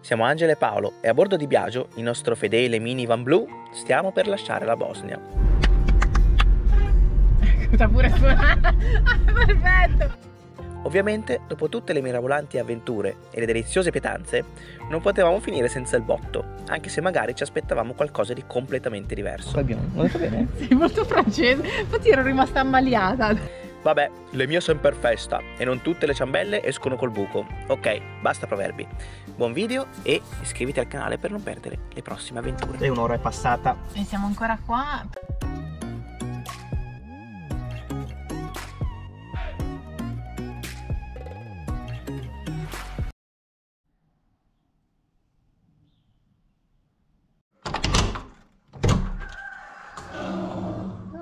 Siamo Angela e Paolo e a bordo di Biagio, il nostro fedele minivan blu, stiamo per lasciare la Bosnia. Sta pure suonata. Perfetto. Ovviamente, dopo tutte le mirabolanti avventure e le deliziose pietanze, non potevamo finire senza il botto, anche se magari ci aspettavamo qualcosa di completamente diverso. Abbiamo, l'ho detto bene? Sei molto francese. Infatti ero rimasta ammaliata. Vabbè, le mie sono per festa e non tutte le ciambelle escono col buco. Ok, basta proverbi. Buon video e iscriviti al canale per non perdere le prossime avventure. E un'ora è passata. E siamo ancora qua.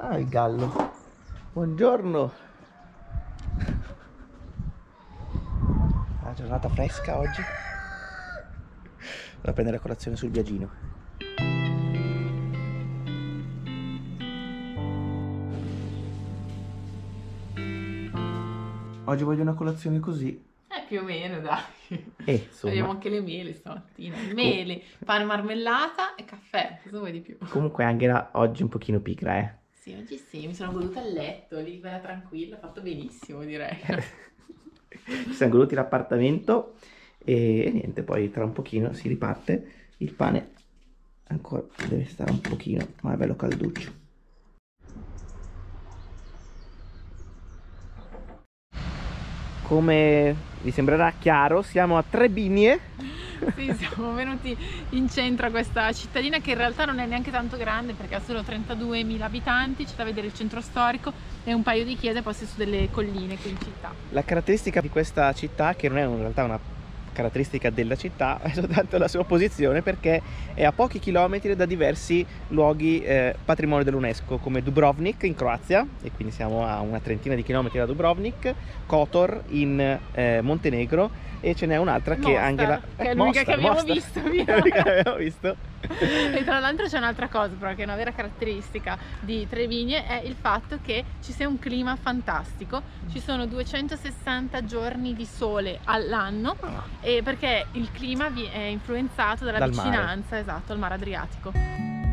Ah, il gallo. Buongiorno. La giornata fresca oggi. Vado a prendere la colazione sul viagino. Oggi voglio una colazione così. Eh, più o meno, dai. E insomma. Abbiamo anche le mele stamattina. Mele, pane marmellata e caffè. Cosa vuoi di più? Comunque Angela oggi un pochino pigra, eh. Sì, oggi sì, mi sono goduta il letto, lì bella tranquilla, ho fatto benissimo direi. Ci siamo goduti l'appartamento e, niente, poi tra un pochino si riparte. Il pane ancora deve stare un pochino, ma è bello calduccio. Come vi sembrerà chiaro, siamo a Trebinie. Sì, siamo venuti in centro a questa cittadina che in realtà non è neanche tanto grande perché ha solo 32.000 abitanti, c'è da vedere il centro storico e un paio di chiese poste su delle colline qui in città. La caratteristica di questa città, che non è in realtà una caratteristica della città è soltanto la sua posizione perché è a pochi chilometri da diversi luoghi eh, patrimonio dell'UNESCO come Dubrovnik in Croazia e quindi siamo a una trentina di chilometri da Dubrovnik, Kotor in eh, Montenegro e ce n'è un'altra che Mostar, Angela che è eh, l'unica che abbiamo Mostar. visto. È l'unica che abbiamo visto E tra l'altro c'è un'altra cosa però che è una vera caratteristica di Trevigne è il fatto che ci sia un clima fantastico, ci sono 260 giorni di sole all'anno Ah. e perché il clima è influenzato dalla Dal mare. vicinanza esatto, al mare Adriatico.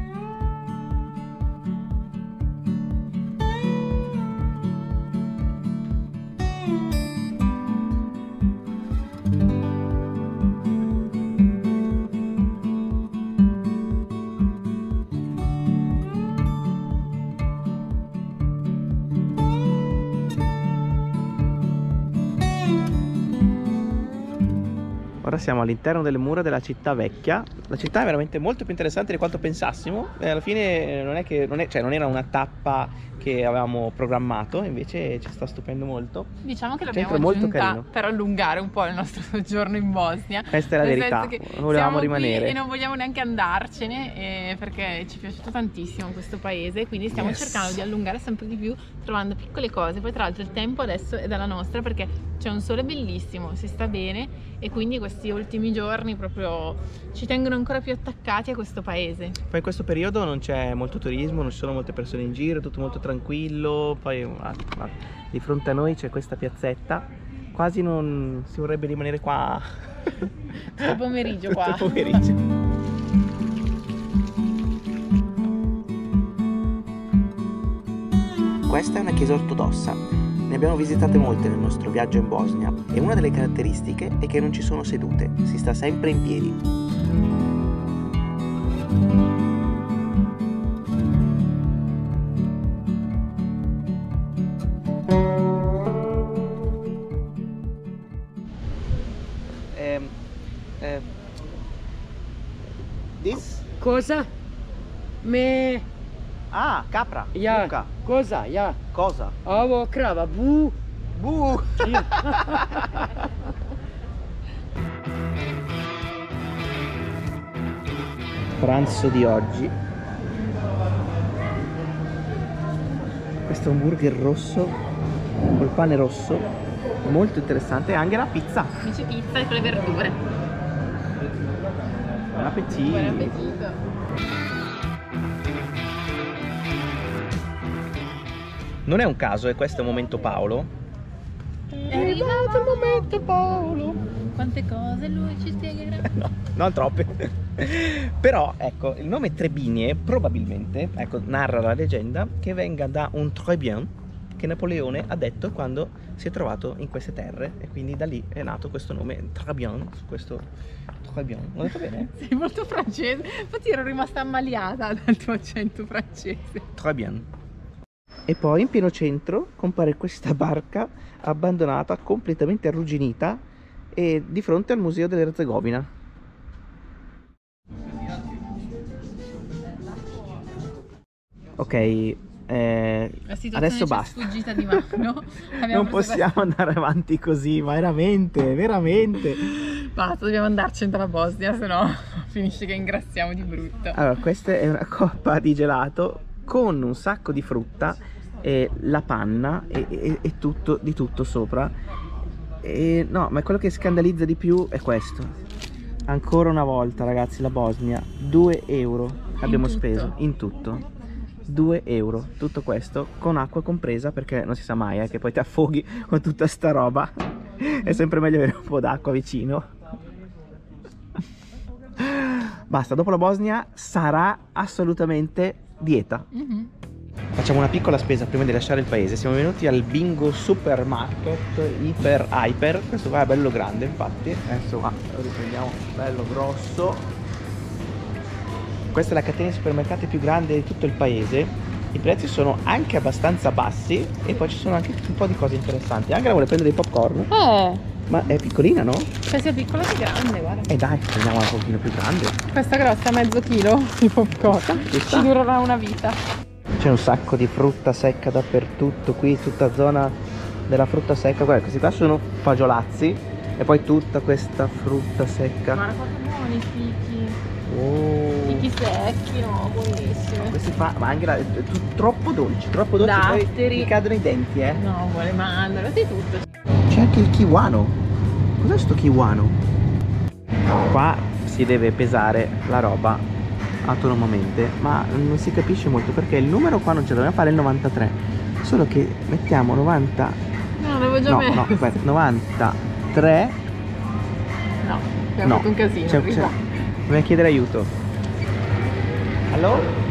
Ora siamo all'interno delle mura della città vecchia. La città è veramente molto più interessante di quanto pensassimo. E alla fine non, è che, non, è- cioè, non era una tappa che avevamo programmato, invece ci sta stupendo molto. Diciamo che l'abbiamo molto carino. per allungare un po' il nostro soggiorno in Bosnia. Questa è la verità, volevamo rimanere. E non vogliamo neanche andarcene eh, perché ci è piaciuto tantissimo questo paese, quindi stiamo Yes. cercando di allungare sempre di più trovando piccole cose. Poi tra l'altro il tempo adesso è dalla nostra perché c'è un sole bellissimo, si sta bene e quindi questi ultimi giorni proprio ci tengono ancora più attaccati a questo paese. Poi in questo periodo non c'è molto turismo, non ci sono molte persone in giro, è tutto molto tranquillo. Poi ah, ah, di fronte a noi c'è questa piazzetta. Quasi non si vorrebbe rimanere qua Tutto pomeriggio qua. tutto pomeriggio. Questa è una chiesa ortodossa. Ne abbiamo visitate molte nel nostro viaggio in Bosnia e una delle caratteristiche è che non ci sono sedute, si sta sempre in piedi. Ehm, eh, this? Cosa? Capra. Ja. mucca. Cosa? Ja. Cosa? Ovo krava. Bu. Buh. Pranzo di oggi. Questo hamburger rosso col pane rosso, molto interessante. E anche la pizza. Invece pizza e con le verdure. Buon appetito. Buon appetito. Non è un caso, e questo è un momento Paolo. È arrivato il momento Paolo. quante cose lui ci spiegherà. no, non troppe. Però, ecco, il nome Trebinie probabilmente, ecco, narra la leggenda che venga da un très bien che Napoleone ha detto quando si è trovato in queste terre e quindi da lì è nato questo nome très bien, su questo très bien. L'ho detto bene? Sei molto francese, infatti ero rimasta ammaliata dal tuo accento francese. Très bien. E poi in pieno centro compare questa barca abbandonata, completamente arrugginita e di fronte al museo dell'Erzegovina. Ok, eh, adesso basta. sfuggita di mano. Abbiamo Non possiamo andare avanti così, ma veramente, veramente. questo- Basta, dobbiamo andarcene dalla Bosnia, se no finisce che ingrassiamo di brutto. Allora, questa è una coppa di gelato con un sacco di frutta e la panna e, e- e tutto, di tutto sopra. E no, ma quello che scandalizza di più è questo. Ancora una volta, ragazzi, la Bosnia, 2 euro abbiamo tutto? speso in tutto. 2 euro, tutto questo con acqua compresa perché non si sa mai eh, che poi ti affoghi con tutta sta roba. È sempre meglio avere un po' d'acqua vicino. Basta, dopo la Bosnia sarà assolutamente dieta. Mhm. Facciamo una piccola spesa prima di lasciare il paese. Siamo venuti al Bingo Supermarket Iper Hyper. Questo qua è bello grande, infatti. Adesso qua lo riprendiamo bello grosso. Questa è la catena di supermercati più grande di tutto il paese. I prezzi sono anche abbastanza bassi e poi ci sono anche un po' di cose interessanti. Anche la vuole prendere dei popcorn, Eh, ma è piccolina, no? cioè sia piccola che grande, guarda. E dai, prendiamo un pochino più grande. Questa grossa, mezzo chilo di popcorn. Ci durerà una vita. C'è un sacco di frutta secca dappertutto, qui tutta zona della frutta secca. Guarda, questi qua sono fagiolazzi e poi tutta questa frutta secca. Guarda quanto buoni i fichi. Oh. Fichi secchi, no, buonissimi. Questi fa, ma anche la, tu- troppo dolci, troppo dolci, poi Datteri. mi cadono i denti, eh. No, vuole mandorla, di tutto. C'è anche il kiwano. Cos'è sto kiwano? Qua si deve pesare la roba autonomamente, ma non si capisce molto perché il numero qua non ce dobbiamo fare il 93. Solo che mettiamo 90 No, l'avevo già No, messo. no, aspetta, 93 No, abbiamo No, fatto un casino. c'è, c'è. Dobbiamo chiedere aiuto. Allo?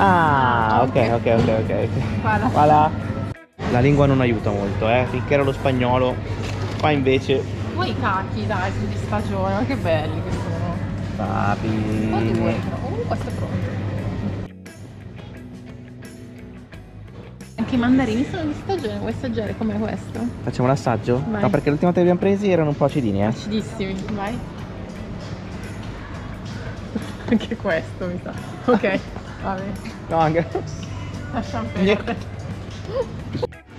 Ah, ok, ok, ok, ok. Guarda. Voilà. La lingua non aiuta molto, eh. Finché era lo spagnolo. Qua invece. Poi i cacchi, dai, sono di stagione, ma che belli Quanti vuoi? Questo è pronto. Anche i mandarini sono di stagione, vuoi assaggiare com'è questo? Facciamo l'assaggio? Vai. No, perché l'ultima volta che abbiamo presi erano un po' acidini, eh. Acidissimi, vai. Anche questo mi sa. Ok, vabbè. No, anche. Lasciamo perdere.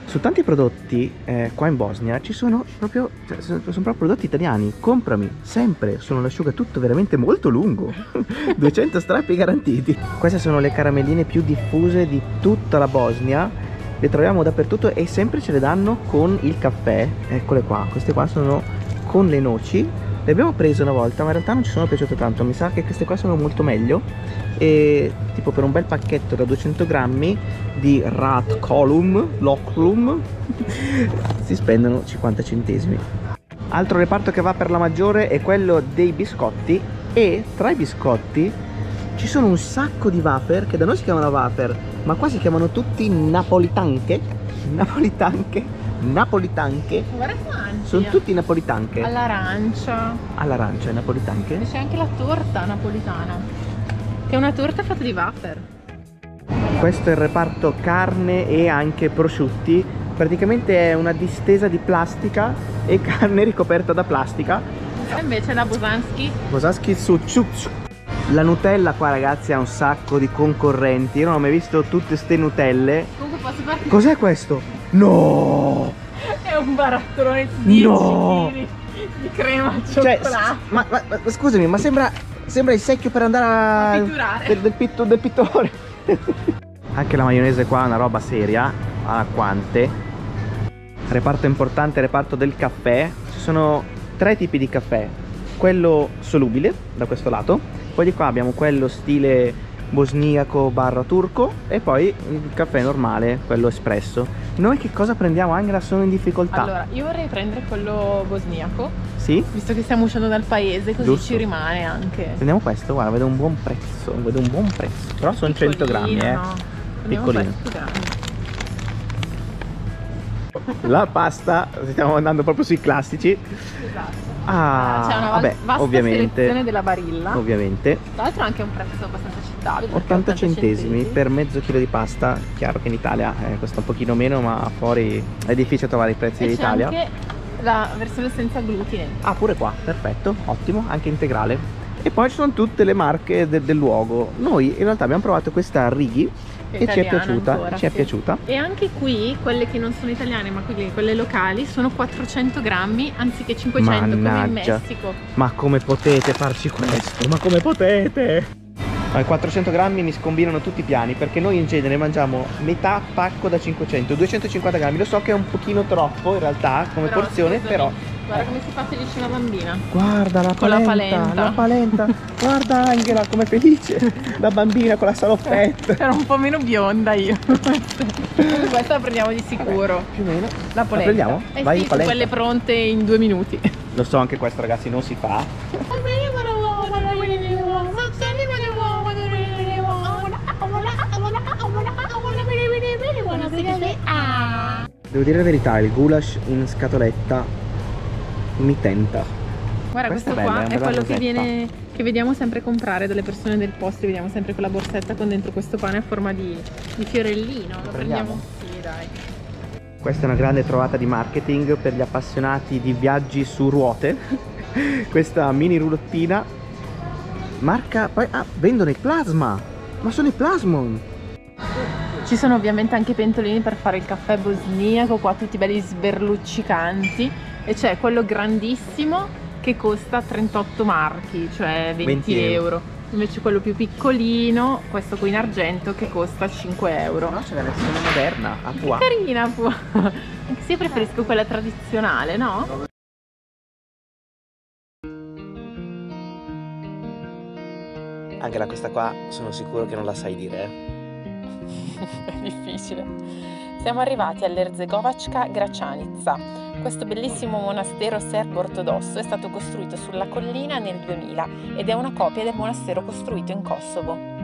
Su tanti prodotti eh, qua in Bosnia ci sono proprio, cioè, sono proprio prodotti italiani. Comprami sempre, sono l'asciugatutto veramente molto lungo. 200 strappi garantiti. Queste sono le caramelline più diffuse di tutta la Bosnia. Le troviamo dappertutto e sempre ce le danno con il caffè. Eccole qua, queste qua sono con le noci. Le abbiamo prese una volta, ma in realtà non ci sono piaciute tanto. Mi sa che queste qua sono molto meglio. E tipo per un bel pacchetto da 200 grammi di Rat Column, Locklum, si spendono 50 centesimi. Altro reparto che va per la maggiore è quello dei biscotti e tra i biscotti ci sono un sacco di wafer che da noi si chiamano wafer, ma qua si chiamano tutti napolitanche, napolitanche, napolitanche. Guarda quanti. Sono tutti napolitanche. All'arancia. All'arancia, napolitanche. E c'è anche la torta napolitana. Che è una torta fatta di wafer. Questo è il reparto carne e anche prosciutti. Praticamente è una distesa di plastica e carne ricoperta da plastica. E invece la Bosanski. Bosaski su ciucciu. La Nutella qua ragazzi ha un sacco di concorrenti. Io non ho mai visto tutte ste Nutelle. Comunque posso farti. Cos'è questo? No! È un barattolone di 10 No! kg di crema al Cioè, cioccolato. s- ma, ma- ma scusami, ma sembra, sembra il secchio per andare a... A pitturare. Del, del, pitto- del pittore. Anche la maionese qua è una roba seria, a quante. Reparto importante, reparto del caffè. Ci sono tre tipi di caffè. Quello solubile, da questo lato. Poi di qua abbiamo quello stile bosniaco barra turco e poi il caffè normale, quello espresso. Noi che cosa prendiamo? Angela, sono in difficoltà. Allora, io vorrei prendere quello bosniaco, Sì? visto che stiamo uscendo dal paese, così Giusto. ci rimane anche. Prendiamo questo, guarda, vedo un buon prezzo, vedo un buon prezzo. Però sono 100 grammi, eh. no? Piccolino. La pasta, stiamo andando proprio sui classici. Esatto. Ah, C'è una vabbè, vasta ovviamente. selezione della barilla. Ovviamente. Tra l'altro anche un prezzo abbastanza perché 80 centesimi per mezzo chilo di pasta. Chiaro che in Italia eh, costa un pochino meno, ma fuori è difficile trovare i prezzi dell'Italia. anche la versione senza glutine. Ah, pure qua, perfetto, ottimo, anche integrale. E poi ci sono tutte le marche de- del luogo. Noi in realtà abbiamo provato questa Righi e ci è piaciuta, ancora, ci è sì. piaciuta. E anche qui, quelle che non sono italiane, ma quelle, quelle locali, sono 400 grammi anziché 500 come in Mannaggia. Messico. Ma come potete farci questo? Ma come potete? Ai 400 grammi mi scombinano tutti i piani perché noi in genere mangiamo metà pacco da 500, 250 grammi. Lo so che è un pochino troppo in realtà come Però, porzione, scusami, però Guarda come si fa felice una bambina. Guarda la Con la palenta, palenta. la palenta. Guarda Angela come felice, la bambina con la saloppetta. Ero un po' meno bionda io. Questa la prendiamo di sicuro. Più o meno. La polenta. prendiamo? Eh Vai, sì, quelle pronte in due minuti. Lo so anche questo ragazzi non si fa. Devo dire la verità, il goulash in scatoletta mi tenta. Guarda, Questa questo è bella, qua è è quello che, viene, che vediamo sempre comprare dalle persone del posto, vediamo sempre quella borsetta con dentro questo pane a forma di, di fiorellino. Lo prendiamo? prendiamo? Sì, dai. Questa è una grande trovata di marketing per gli appassionati di viaggi su ruote. Questa mini roulettina marca poi ah, vendono i plasma. Ma sono i plasmon. Ci sono ovviamente anche i pentolini per fare il caffè bosniaco, qua tutti belli sberluccicanti. E c'è quello grandissimo che costa 38 marchi, cioè 20, 20 euro. euro. Invece quello più piccolino, questo qui in argento, che costa 5 euro. No, c'è la versione moderna, a qua. Carina, può. Anche se io preferisco quella tradizionale, no? Anche la questa qua sono sicuro che non la sai dire. eh. È difficile. Siamo arrivati all'Erzegovacka Gračanica. Questo bellissimo monastero serbo-ortodosso è stato costruito sulla collina nel 2000 ed è una copia del monastero costruito in Kosovo.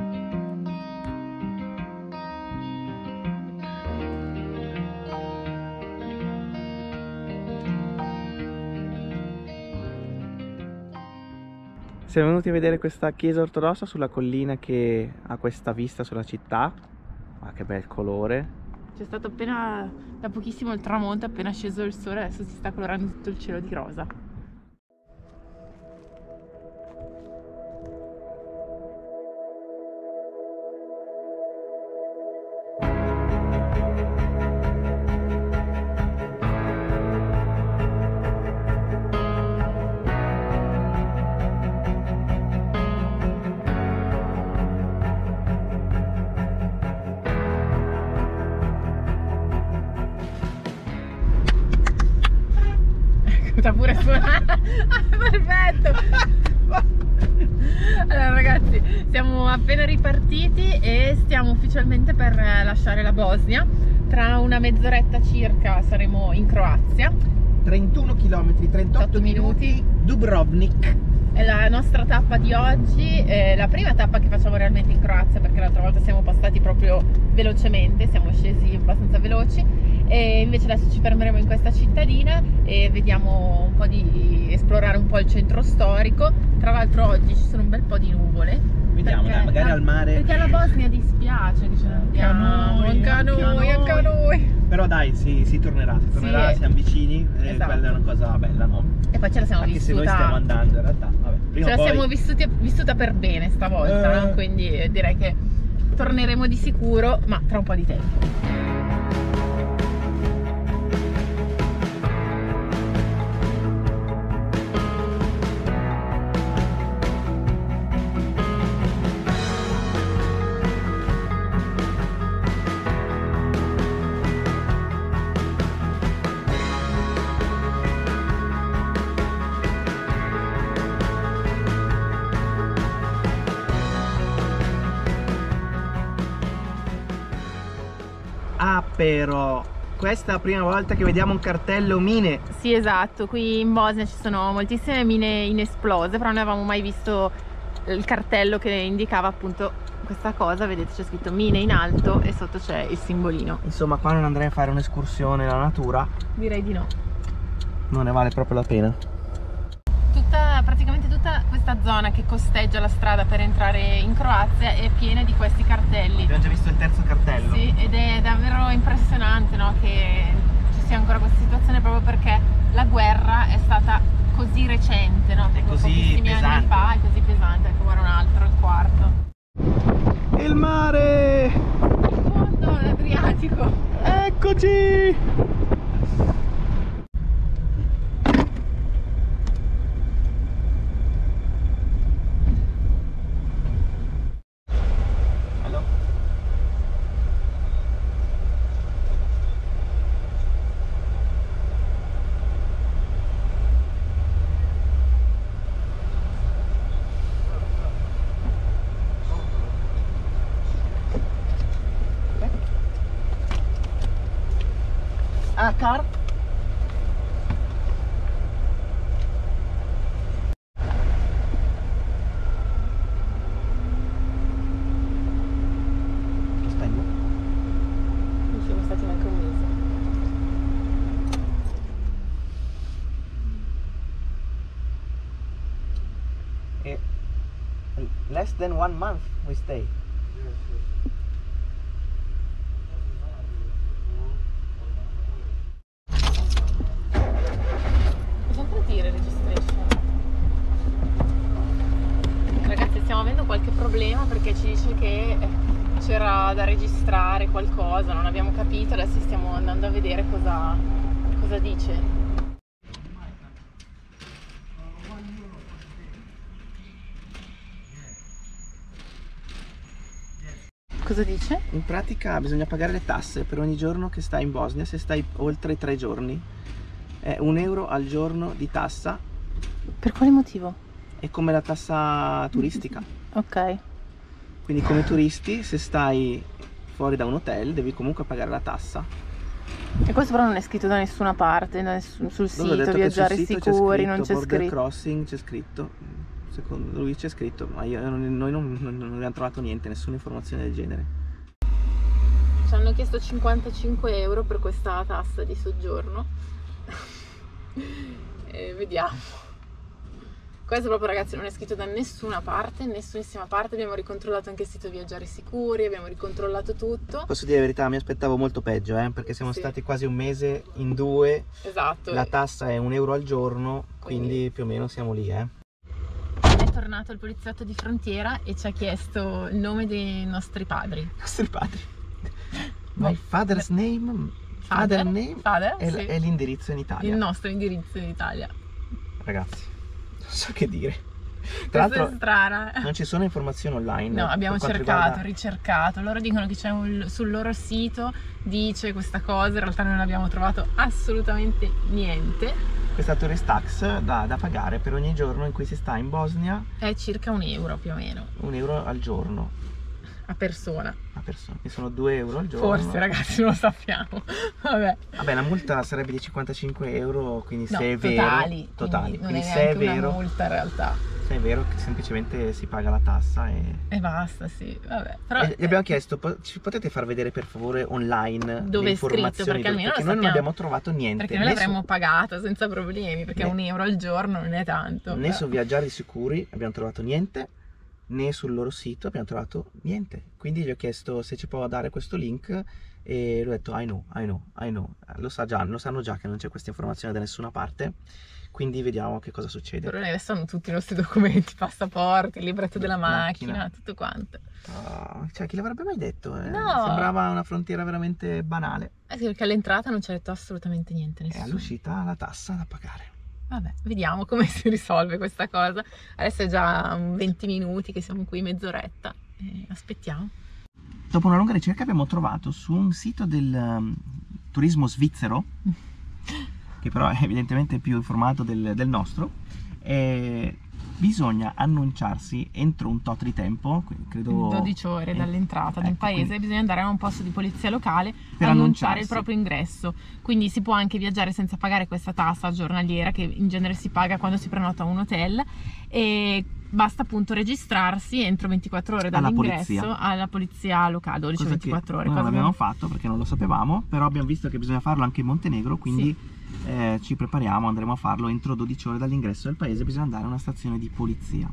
Siamo venuti a vedere questa chiesa ortodossa sulla collina che ha questa vista sulla città. Ma che bel colore. C'è stato appena da pochissimo il tramonto, appena sceso il sole, adesso si sta colorando tutto il cielo di rosa. Sta pure suonando. Ah, Perfetto. Allora ragazzi, siamo appena ripartiti e stiamo ufficialmente per lasciare la Bosnia. Tra una mezz'oretta circa saremo in Croazia. 31 km, 38 minuti, Dubrovnik. È la nostra tappa di oggi, è la prima tappa che facciamo realmente in Croazia perché l'altra volta siamo passati proprio velocemente, siamo scesi abbastanza veloci e invece adesso ci fermeremo in questa cittadina e vediamo un po' di esplorare un po' il centro storico. Tra l'altro oggi ci sono un bel po' di nuvole. Vediamo, perché- dai, magari ah, al mare. Perché alla Bosnia dispiace che ce ne andiamo, anche a noi, anche a noi. Però dai, si, si tornerà, si tornerà, Sì. siamo vicini Esatto. quella è una cosa bella, no? E poi ce la siamo Anche se noi vissuta. stiamo andando in realtà. Vabbè, prima Ce la poi... siamo vissuti- vissuta per bene stavolta, Eh. no? quindi direi che torneremo di sicuro, ma tra un po' di tempo. Spero. Questa è la prima volta che vediamo un cartello mine. Sì, esatto, qui in Bosnia ci sono moltissime mine inesplose, però non avevamo mai visto il cartello che indicava appunto questa cosa, vedete c'è scritto mine in alto e sotto c'è il simbolino. Insomma, qua non andrei a fare un'escursione nella natura, Direi di no. non ne vale proprio la pena. Questa zona che costeggia la strada per entrare in Croazia è piena di questi cartelli. Abbiamo già visto il terzo cartello. Sì, ed è davvero impressionante no, che ci sia ancora questa situazione proprio perché la guerra è stata così recente, no? Proprio così pochissimi anni pesante. fa, è così pesante, ecco guarda un altro, il quarto. Il mare! In fondo l'Adriatico. Eccoci! Eh, less than one month we stay. Cosa dice? In pratica bisogna pagare le tasse per ogni giorno che stai in Bosnia, se stai oltre tre giorni. È un euro al giorno di tassa, Per quale motivo? è come la tassa turistica. Ok. Quindi come turisti, se stai fuori da un hotel, devi comunque pagare la tassa. E questo però non è scritto da nessuna parte, da nessun- sul sito, viaggiare sito c'è sicuri, non scritto c'è border scritto. crossing, c'è scritto. Secondo lui c'è scritto, ma io- noi non, non- non abbiamo trovato niente, nessuna informazione del genere. Ci hanno chiesto 55 euro per questa tassa di soggiorno. e vediamo. Questo proprio ragazzi non è scritto da nessuna parte, nessunissima parte. Abbiamo ricontrollato anche il sito Viaggiare Sicuri, abbiamo ricontrollato tutto. Posso dire la verità, mi aspettavo molto peggio, eh, perché siamo Sì. stati quasi un mese in due, Esatto. la tassa è un euro al giorno, quindi Quindi- più o meno siamo lì. Eh. Tornato il poliziotto di frontiera e ci ha chiesto il nome dei nostri padri. I nostri padri. My father's name, father name Father, è, sì. è l'indirizzo in Italia. il nostro indirizzo in Italia. Ragazzi, non so che dire. Tra l'altro non ci sono informazioni online. No, abbiamo cercato, riguarda- ricercato. Loro dicono che c'è un, sul loro sito dice questa cosa, in realtà non abbiamo trovato assolutamente niente. Questa tourist tax da, da pagare per ogni giorno in cui si sta in Bosnia, È circa un euro più o meno un euro al giorno a persona. a persona. Che sono 2 euro al giorno. Forse ragazzi non lo sappiamo. Vabbè. Vabbè, la multa sarebbe di 55 euro, quindi No, se è vero, totali. totali. Quindi, Quindi se è vero, una multa in realtà. Se è vero che semplicemente si paga la tassa e... E basta, sì. Vabbè. Però, E gli abbiamo chiesto, po- ci potete far vedere per favore online Dove le è scritto, perché almeno perché noi non abbiamo trovato niente. perché noi l'avremmo pagata senza problemi, perché Né- un euro al giorno non è tanto. su, né però. su Viaggiare Sicuri abbiamo trovato niente, né sul loro sito abbiamo trovato niente. Quindi gli ho chiesto se ci può dare questo link e lui ha detto I know, I know, I know. Lo, sa già, lo sanno già che non c'è questa informazione da nessuna parte, quindi vediamo che cosa succede. Però adesso hanno tutti i nostri documenti, passaporti, il libretto della Macchina. macchina, tutto quanto. Ah, cioè, chi l'avrebbe mai detto? eh? No. Sembrava una frontiera veramente banale. Eh sì, perché all'entrata non ci ha detto assolutamente niente E nessuno. all'uscita la tassa da pagare. Vabbè, vediamo come si risolve questa cosa. Adesso è già un 20 minuti che siamo qui, mezz'oretta. E aspettiamo. Dopo una lunga ricerca abbiamo trovato su un sito del um, turismo svizzero, che però è evidentemente più informato del, del nostro, eh, bisogna annunciarsi entro un tot di tempo, credo 12 ore eh, dall'entrata del ecco, paese quindi bisogna andare a un posto di polizia locale Per annunciare il proprio ingresso. Quindi si può anche viaggiare senza pagare questa tassa giornaliera che in genere si paga quando si prenota un hotel e basta appunto registrarsi entro 24 ore Alla dall'ingresso polizia. alla polizia locale, 12 cosa che 24 ore. noi non abbiamo- fatto perché non lo sapevamo, però abbiamo visto che bisogna farlo anche in Montenegro, quindi eh, ci prepariamo, andremo a farlo entro 12 ore dall'ingresso del paese, bisogna andare a una stazione di polizia.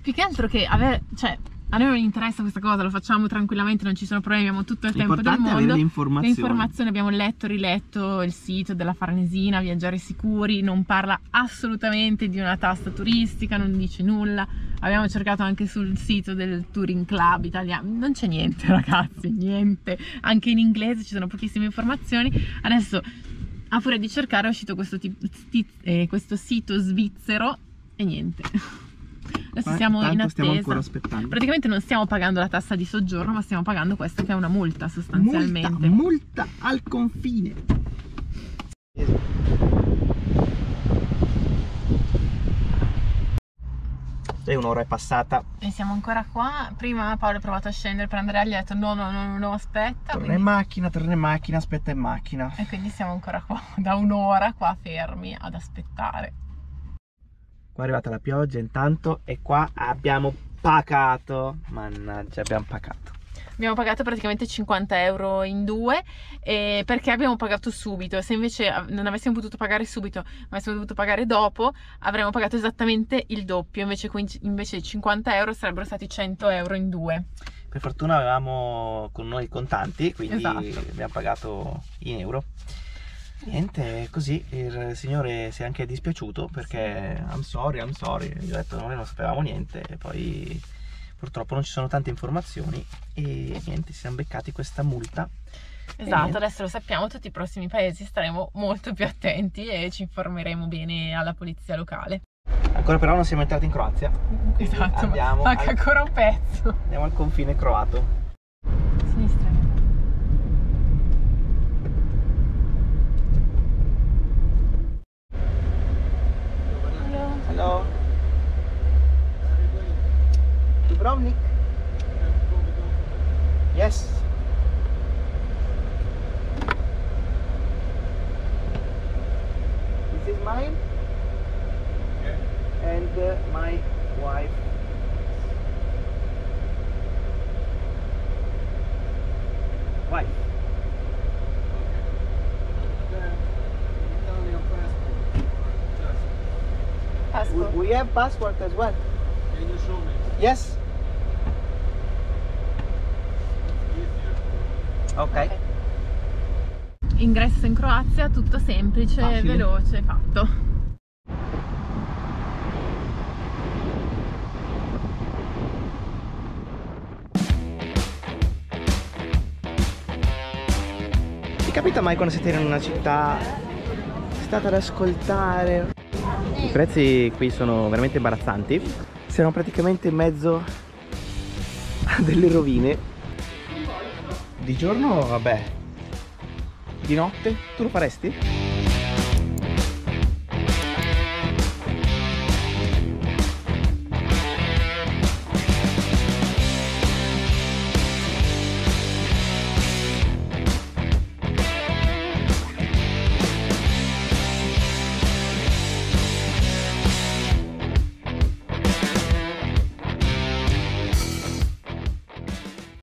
Più che altro che avere, cioè, a noi non interessa questa cosa, lo facciamo tranquillamente, non ci sono problemi, abbiamo tutto il tempo del mondo. le Le informazioni. informazioni abbiamo letto, riletto il sito della Farnesina, Viaggiare Sicuri, non parla assolutamente di una tassa turistica, non dice nulla. Abbiamo cercato anche sul sito del Touring Club italiano, non c'è niente ragazzi, niente. Anche in inglese ci sono pochissime informazioni. Adesso a furia di cercare è uscito questo, eh, questo sito svizzero e niente. Adesso Qua- siamo in attesa. stiamo ancora aspettando. Praticamente non stiamo pagando la tassa di soggiorno, ma stiamo pagando questa che è una multa sostanzialmente. Multa, multa al confine. E un'ora è passata. E siamo ancora qua. Prima Paolo ha provato a scendere per andare gli ha detto no, no, no, no, aspetta. Torna in Quindi... macchina, torna in macchina, aspetta in macchina. E quindi siamo ancora qua, da un'ora qua fermi ad aspettare. Qua è arrivata la pioggia intanto e qua abbiamo pagato. Mannaggia, abbiamo pagato. Abbiamo pagato praticamente 50 euro in due eh, perché abbiamo pagato subito. Se invece non avessimo potuto pagare subito, ma avessimo dovuto pagare dopo, avremmo pagato esattamente il doppio. Invece, invece 50 euro sarebbero stati 100 euro in due. Per fortuna avevamo con noi i contanti, quindi Esatto. abbiamo pagato in euro. Niente, così il signore si è anche dispiaciuto perché I'm sorry, I'm sorry. Gli ho detto noi non sapevamo niente e poi purtroppo non ci sono tante informazioni e niente, ci siamo beccati questa multa. Esatto, adesso lo sappiamo, tutti i prossimi paesi staremo molto più attenti e ci informeremo bene alla polizia locale. Ancora però non siamo entrati in Croazia. Esatto, manca al, ancora un pezzo. andiamo al confine croato. Sinistra. Hello. Dubrovnik? Yes. We, have passport as well. Can you show me? Yes. Ok. Ingresso in Croazia, tutto semplice, Facile. veloce, fatto. Ti capita mai quando siete in una città, state ad ascoltare? Prezzi qui sono veramente imbarazzanti. Siamo praticamente in mezzo a delle rovine. Di giorno, vabbè. Di notte, tu lo faresti?